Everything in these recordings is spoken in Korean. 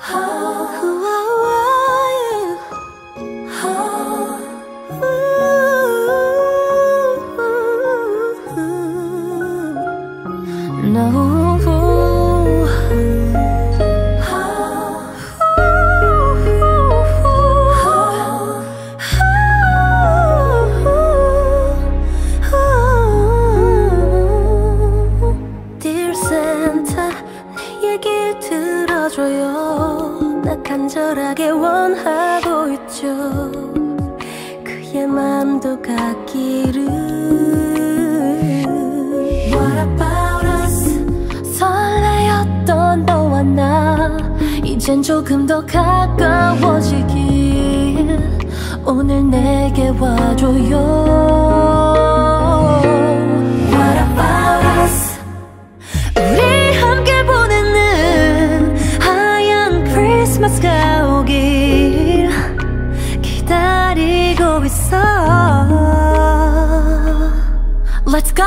들어줘요 나 간절하게 원하고 있죠. 그의 맘도 같기를. What about us? 설레었던 너와 나. 이젠 조금 더 가까워지길. 오늘 내게 와줘요 버스가 오길 기다리고 있어 Let's go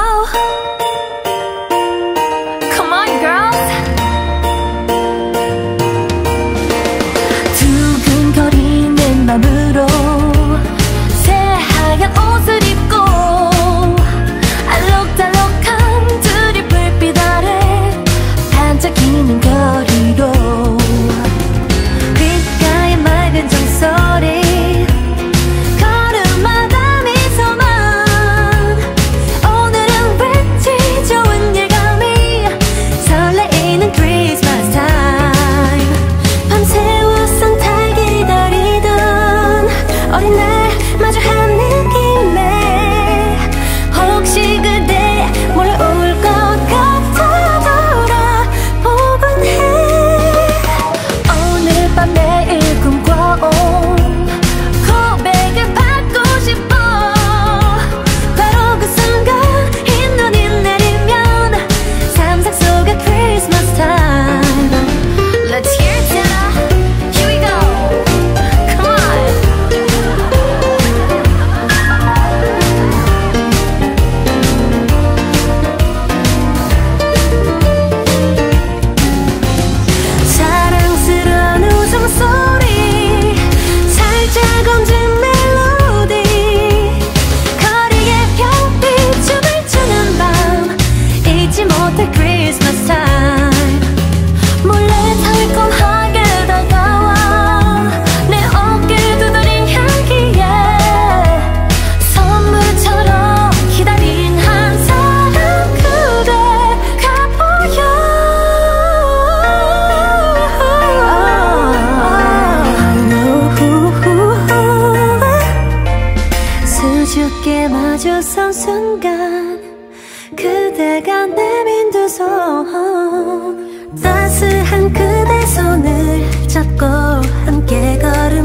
마주선 순간 그대가 내민 두 손 따스한 그대 손을 잡고 함께 걸으